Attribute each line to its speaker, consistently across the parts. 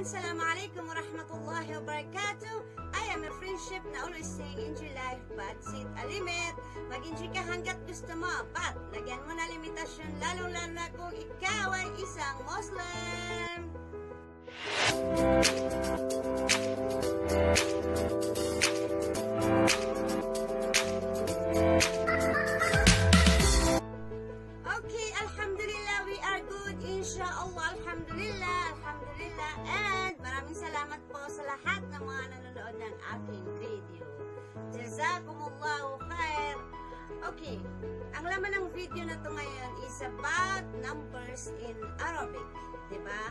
Speaker 1: Assalamualaikum warahmatullahi wabarakatuh. I am a friendship na always saying enjoy life but set a limit. Mag-enjoy ka hanggat gusto mo but lagyan mo na limitasyon lalong-lalo na kung ikaw ay isang Muslim. Lahat ng mga nanonood ng aking video. Jazakumullahu khair. Okay, ang laman ng video na to ngayon is about numbers in Arabic. Diba?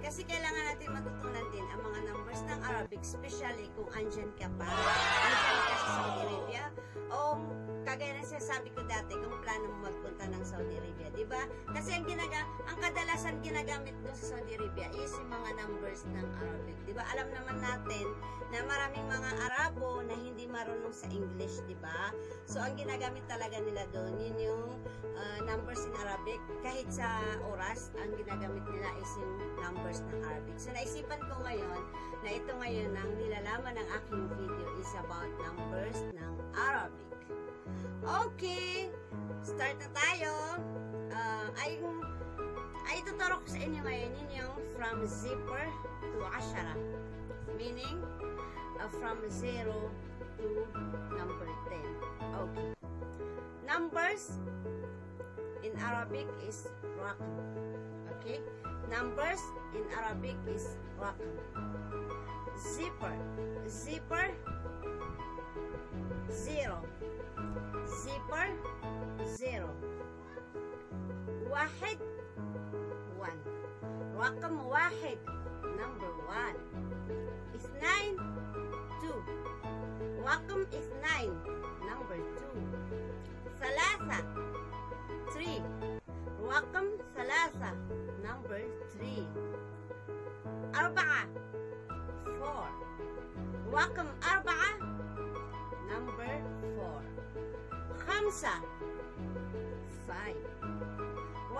Speaker 1: Kasi kailangan natin matutunan din ang mga numbers ng Arabic, especially kung andyan ka pa, andyan ka sa Saudi Arabia, o kagaya na sinasabi ko dati, kung plano mo magpunta ng Saudi Arabia, di ba? Kasi ang, ginaga, ang kadalasan ginagamit doon sa Saudi Arabia is yung mga numbers ng Arabic, di ba? Alam naman natin na maraming mga Arabo na hindi marunong sa English, di ba? So, ang ginagamit talaga nila doon, yun yung uh, numbers in Arabic. Kahit sa oras, ang ginagamit nila is yung numbers ng Arabic. So, naisipan ko ngayon na ito ngayon ang nilalaman ng aking video is about numbers ng Arabic. Okay, start na tayo. Uh, ay, ay tuturo ko sa inyo ngayon yun yung from zipper to ashara. Meaning, uh, from 0 to number 10. Okay. Numbers in Arabic is raqam. Okay? Numbers in Arabic is rakam. Zipper. Zipper. Zero. Zipper. Zero. Wahid. One. Rakam wahid. Number one.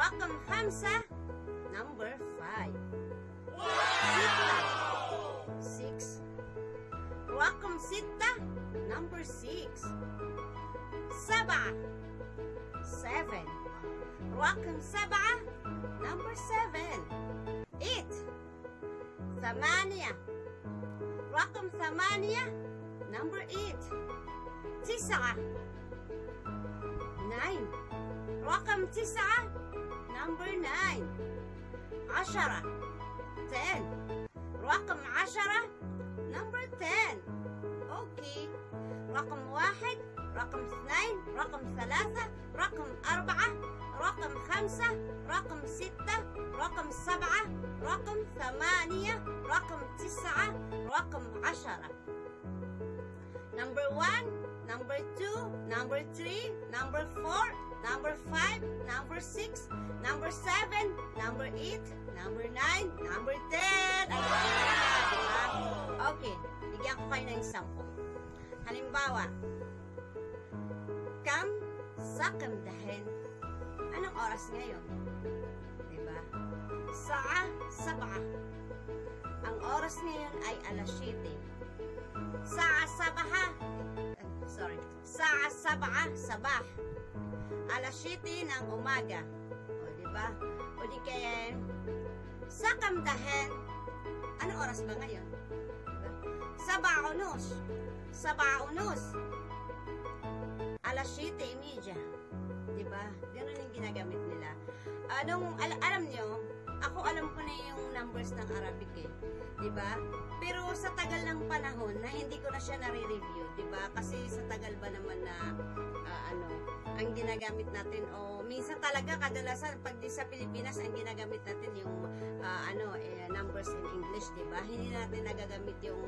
Speaker 1: رقم خمسة number five. ستة six. رقم ستة number six. سبعة seven. رقم سبعة number seven. eight. ثمانية. رقم ثمانية number eight. تسعة. nine. رقم تسعة number nine. عشرة. ten. رقم عشرة number ten. اوكي. رقم واحد رقم اثنين رقم ثلاثة رقم أربعة رقم خمسة رقم ستة رقم سبعة رقم ثمانية رقم تسعة رقم عشرة number one number two number three number four number five number six number seven number eight number nine number ten. Ay diba? okay bigyan ko kayo ng example halimbawa kam sakam dahin anong oras ngayon? Diba? Saa sabah ang oras ngayon ay alas 7 saa sabaha sorry. Saa sabah sabah alas 7 ng umaga o diba o di kaya sakam dahin anong oras ba ngayon diba? sabaunos sabaunos alas 7.30. Diba? Ganun yung ginagamit nila. Anong, al alam nyo, ako alam ko na yung numbers ng Arabic eh. Diba? Pero sa tagal ng panahon na hindi ko na siya nare-review. Diba? Kasi sa tagal ba naman na uh, ano, ang ginagamit natin o minsan talaga kadalasan pag di sa Pilipinas ang ginagamit natin yung uh, ano eh, numbers in English, 'di ba? Hindi natin nagagamit yung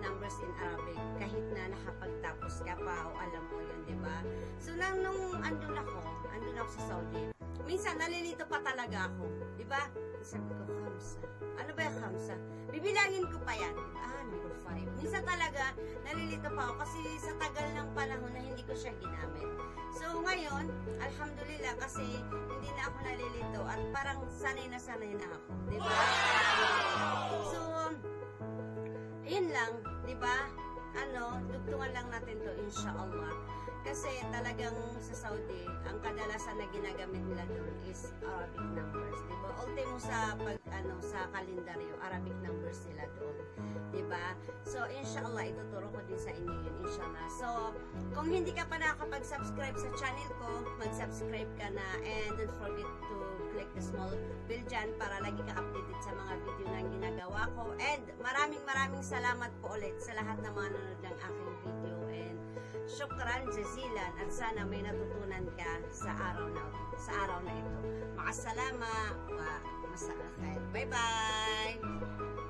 Speaker 1: numbers in Arabic kahit na nakapagtapos ka pa o alam mo 'yun, 'di ba? So nang nung andun ako, andun ako sa Saudi, minsan nalilito pa talaga ako, 'di ba? Sabi ko, Khamsa. Ano ba yung Khamsa? Bibilangin ko pa yan. Ah, number 5. Minsan talaga, nalilito pa ako kasi sa tagal ng panahon na hindi ko siya ginamit. So, ngayon, alhamdulillah, kasi hindi na ako nalilito at parang sanay na sanay na ako. Di ba? So, yun lang, di ba? Ano, dugtungan lang natin to, inshallah. Kasi talagang sa Saudi, ang kadalasan na ginagamit nila doon is Arabic numbers, di ba? Ultimo sa pag ano sa kalendaryo, Arabic numbers sila doon, di ba? So inshallah ituturo ko din sa inyo yun, inshallah. So kung hindi ka pa nakakapag-subscribe sa channel ko, mag-subscribe ka na and don't forget to click the small bell dyan para lagi ka updated sa mga video na ginagawa ko. And maraming maraming salamat po ulit sa lahat ng mga nanonood ng aking video Syukran, jazilan at sana may natutunan ka sa araw na sa araw na ito. Makasalamat wa masalamat. Bye-bye.